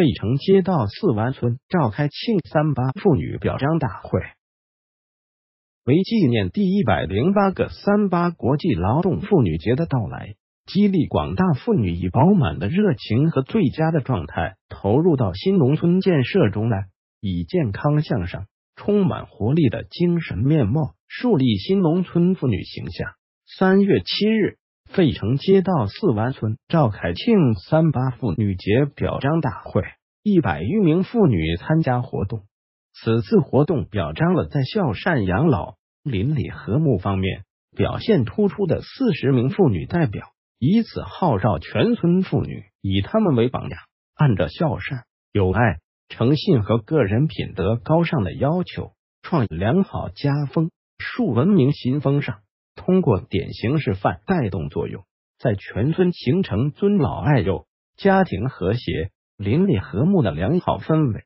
费城街道四湾村召开庆三八妇女表彰大会，为纪念第一百零八个三八国际劳动妇女节的到来，激励广大妇女以饱满的热情和最佳的状态投入到新农村建设中来，以健康向上、充满活力的精神面貌树立新农村妇女形象。三月七日。费城街道四湾村赵凯庆三八妇女节表彰大会，一百余名妇女参加活动。此次活动表彰了在孝善养老、邻里和睦方面表现突出的四十名妇女代表，以此号召全村妇女以她们为榜样，按照孝善、友爱、诚信和个人品德高尚的要求，创良好家风，树文明新风尚。通过典型示范带动作用，在全村形成尊老爱幼、家庭和谐、邻里和睦的良好氛围。